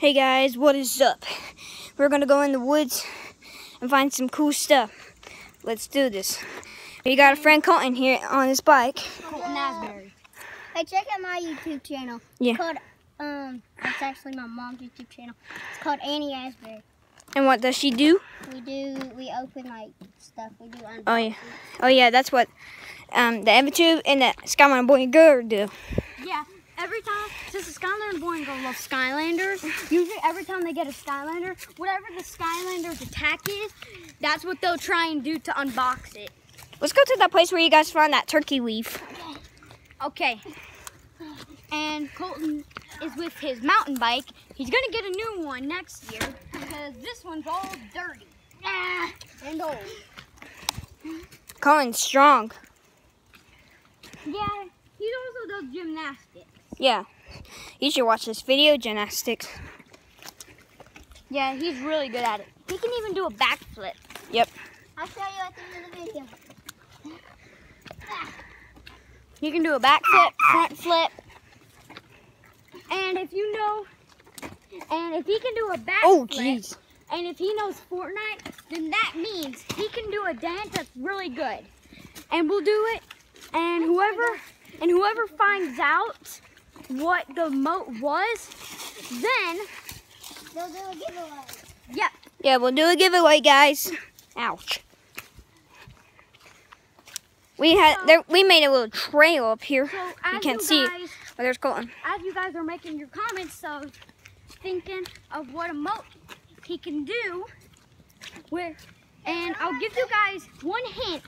Hey guys, what is up? We're gonna go in the woods and find some cool stuff. Let's do this. We got a friend Colton here on his bike. Colton Asbury. Hey, check out my YouTube channel. Yeah. It's called, um, it's actually my mom's YouTube channel. It's called Annie Asbury. And what does she do? We do, we open, like, stuff. We do unboxings. Oh yeah. Oh yeah, that's what um, the Evitube and the Skylander Boy and Girl do. Every time, since the Skylander and Boy and Girl love Skylanders, usually every time they get a Skylander, whatever the Skylander's attack is, that's what they'll try and do to unbox it. Let's go to that place where you guys found that turkey leaf. Okay. And Colton is with his mountain bike. He's gonna get a new one next year because this one's all dirty. Ah, and old. Colton's strong. Yeah, he also does gymnastics. Yeah. You should watch this video, gymnastics. Yeah, he's really good at it. He can even do a backflip. Yep. I'll show you at the end of the video. You can do a back flip, front flip. And if you know, and if he can do a back Oh jeez. and if he knows Fortnite, then that means he can do a dance that's really good. And we'll do it, and whoever, and whoever finds out what the emote was, then, They'll do a giveaway. yep, Yeah, we'll do a giveaway, guys. Ouch. We had there. We made a little trail up here. so you, can't see it. guys, Oh, there's Colton. as you guys are making your comments, so thinking of what a emote he can do, where, and I'll give you guys one hint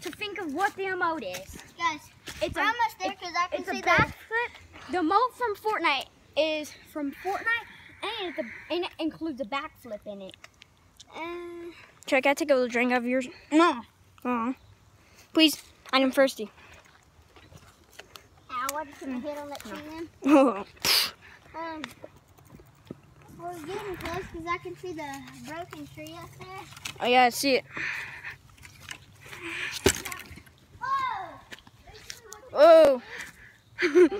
to think of what the emote is. Guys, It's we're a, almost there it- because I can it's see a the... backflip. The emote from Fortnite is from Fortnite, and, it's a, and it includes a backflip in it. Uh, Should I gotta take a little drink of yours? No. Aw. Please, I'm thirsty. ow, I just put my head on that tree then. Oh. Um, we're getting close because I can see the broken tree up there. Oh yeah, I see it. Oh! Oh. A lot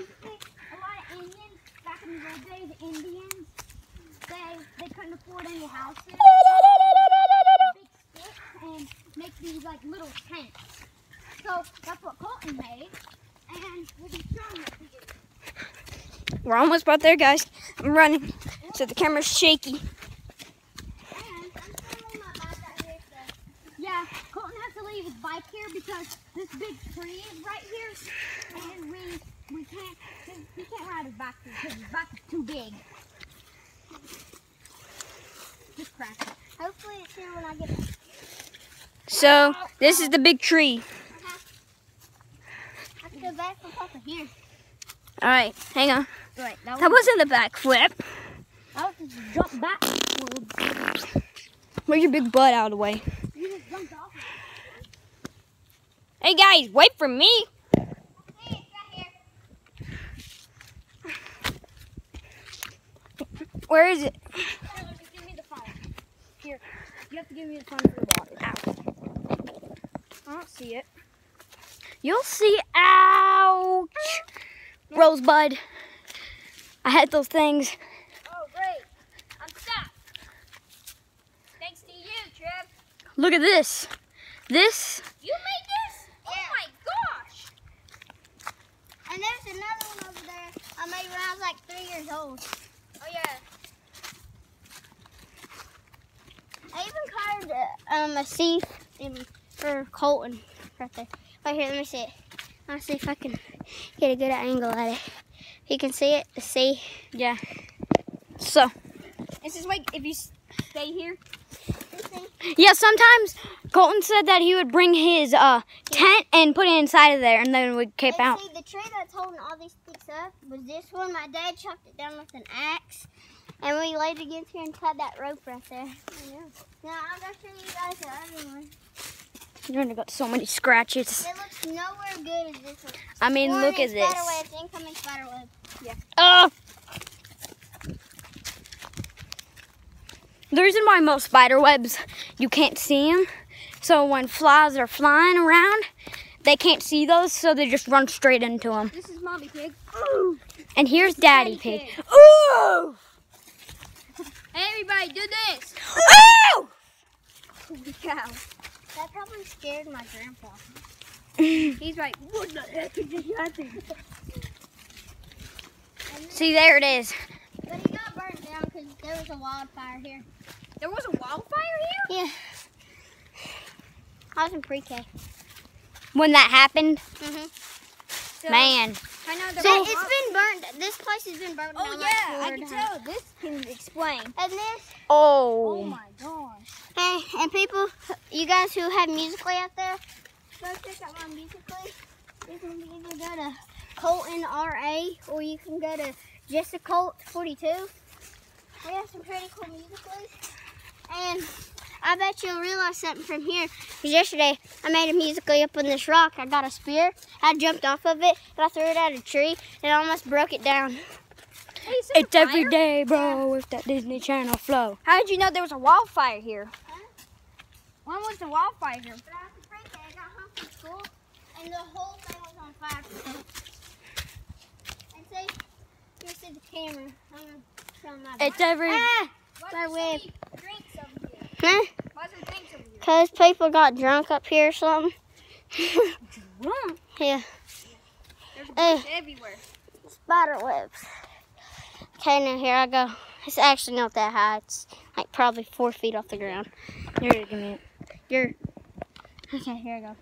of Indians back in the old days, Indians, they they couldn't afford any houses. big sticks and make these like little tents. So that's what Colton made, and we'll be showing it to you. We're almost about there, guys. I'm running. So the camera's shaky. And I'm still my bike out here, so... Yeah, Colton has to leave his bike here because this big tree is right here, and we we can't he can't ride his bike because his bike is too big. Just crack it. Hopefully it's here when I get back. So this is the big tree. Uh-huh. I can go back from Papa here. All right, hang on. Right, that That wasn't a backflip. I was just jump back. Move your big butt out of the way. You just jumped off. Hey guys, wait for me. Hey, right here. Where is it? Tyler, give me the phone. Here, you have to give me the phone for the water. I don't see it. You'll see. Ouch. Rosebud. I had those things. Oh, great. I'm stuck. Thanks to you, Trev. Look at this. This. You made this? Oh Yeah. my gosh. And there's another one over there I made when I was like three years old. Oh yeah. I even carved a, um, a C in, for Colton right there. Right here, let me see it. I'll see if I can get a good angle at it. You can see it, the C. Yeah. So. This is like if you stay here. Yeah, sometimes Colton said that he would bring his uh, tent and put it inside of there and then we'd camp And out. see, the tree that's holding all these sticks up was this one. My dad chopped it down with an axe. And we laid against here and tied that rope right there. Yeah. Now, I'll go show you guys the other one. You're gonna got so many scratches. It looks nowhere good as this one. I mean, Warning, look at this. Spiderwebs, incoming spiderweb. Oh! The reason why most spider webs you can't see them, so when flies are flying around, they can't see those, so they just run straight into them. This is Mommy Pig. And here's Daddy, Daddy Pig. Ooh! Everybody do this. Oh! Holy cow. That probably scared my grandpa. He's like, what the heck is this happening? See, there it is. But it got burnt down because there was a wildfire here. There was a wildfire here? Yeah. I was in pre-K. When that happened, Mm-hmm. So, Man. I know there So it's been burnt. This place has been burnt Oh down. yeah, I can four tell. This can explain. And this. Oh Oh. my gosh. Hey, and people, you guys who have Musical.ly out there, go check out my Musical.ly. You can either go to Colton RA or you can go to Jessica Colt 42. We have some pretty cool Musical.ly. And I bet you'll realize something from here. Because yesterday I made a Musical.ly up on this rock. I got a spear. I jumped off of it and I threw it at a tree and I almost broke it down. Hey, It's every day, every fire? bro, with that Disney Channel flow. How did you know there was a wildfire here? When was the wildfire here? But after pre-K, I got home from school, and the whole thing was on fire. And see, you see the camera. I'm gonna show my It's every Ah! Why My is there so web. many drinks over here? Huh? Why is there drinks over here? Cause people got drunk up here or something. drunk? yeah, There's bugs everywhere. spider webs. Okay, now here I go. It's actually not that high. It's like probably four feet off the ground. Here, give me it. You're okay. Here I go.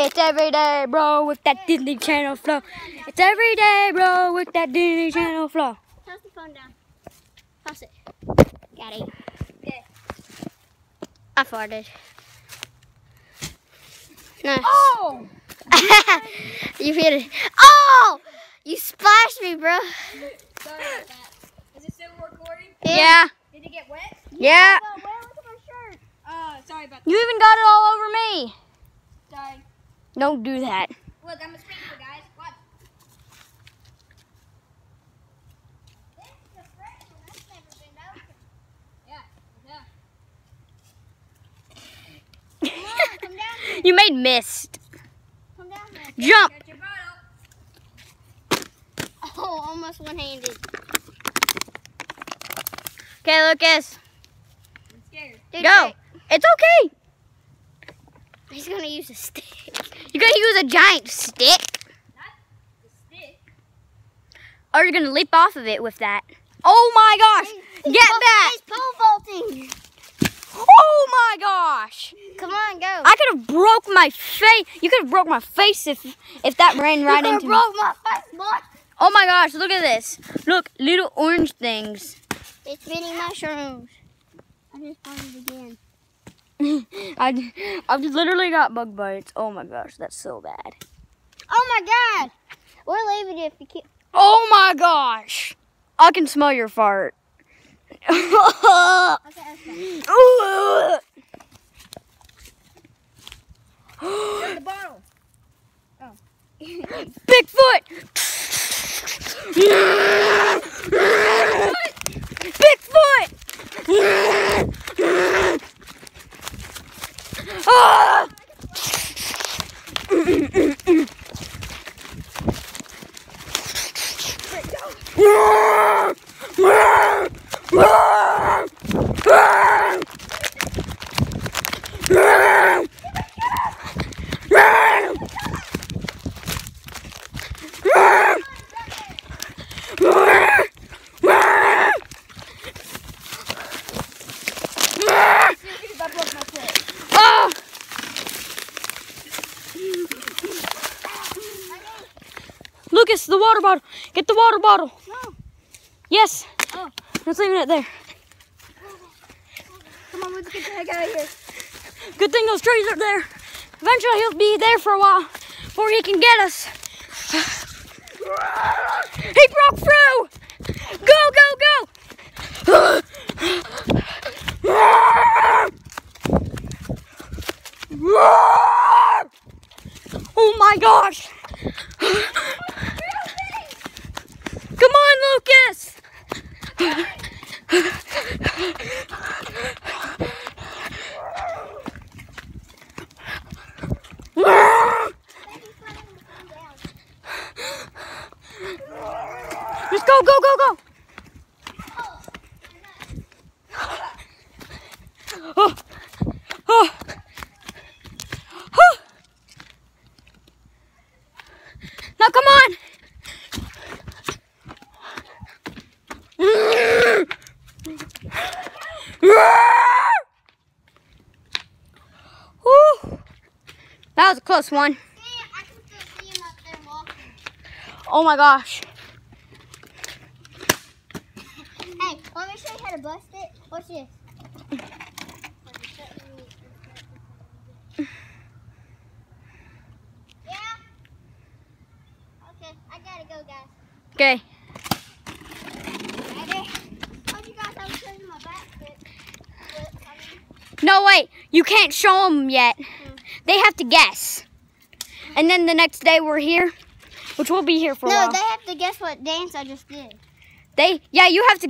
It's every day, bro, with that Disney Channel flow. It's every day, bro, with that Disney Channel flow. Toss the phone down. Toss it. Got it. Okay. I farted. Nice. Oh! you hit it. Oh! You splashed me, bro. Sorry about that. Is it still recording? Yeah, Did it get wet? yeah. Oh, well, look at my shirt. Uh, sorry about that. You even got it all over me. Sorry. Don't do that. Look, I'm a sprinkler, guys. Watch. This is a fresh one. That's never been opened. Yeah, yeah. Come on, come down here. You made mist. Come down. Jump. Got your. Oh, almost one-handed. Okay, Lucas, I'm scared. Dude, go. Jake, It's okay. He's gonna use a stick. You're gonna use a giant stick, The stick. or you're gonna leap off of it with that. Oh my gosh! He's Get pole- that! He's pole vaulting. Oh my gosh! Come on, go. I could have broke my face. You could have broke my face if if that ran right into me. broke my face, boy. Oh my gosh! Look at this. Look, little orange things. It's mini mushrooms. I just found it again. I I've literally got bug bites. Oh my gosh, that's so bad. Oh my god. We're leaving if you keep. Oh my gosh! I can smell your fart. Okay, that's There's the bottle. Oh. Bigfoot! Bigfoot! The water bottle. Get the water bottle. No. Yes. Oh. Just leaving it there. Come on, let's get the heck out of here. Good thing those trees are there. Eventually he'll be there for a while before he can get us. He broke through! Go, go, go! Oh my gosh! On, Lucas! Just go, go, go, go! Oh. Oh. Oh. Now come on. Whew. That was a close one. Damn, I can still see him up there walking. Oh my gosh. Hey, let me show you how to bust it. Watch this. Yeah? Okay, I gotta go, guys. Okay. Ready? Oh, you guys, I was my back flip. Flip, I mean. No, wait. You can't show them yet. They have to guess. And then the next day we're here, which we'll be here for a No, they have to guess what dance I just did. They, yeah, you have to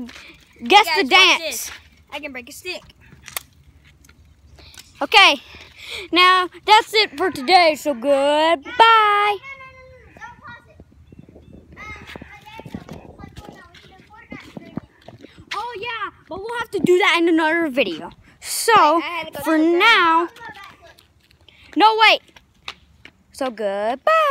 guess Guys, the dance. I can break a stick. Okay. Now that's it for today. So goodbye. No, no, no, no, no, don't pause it. Um, my dad told me, it's like, oh, no, we should have Fortnite streaming. Oh yeah, but we'll have to do that in another video. So I had to go for to ground. now, My back flip. No wait. So goodbye.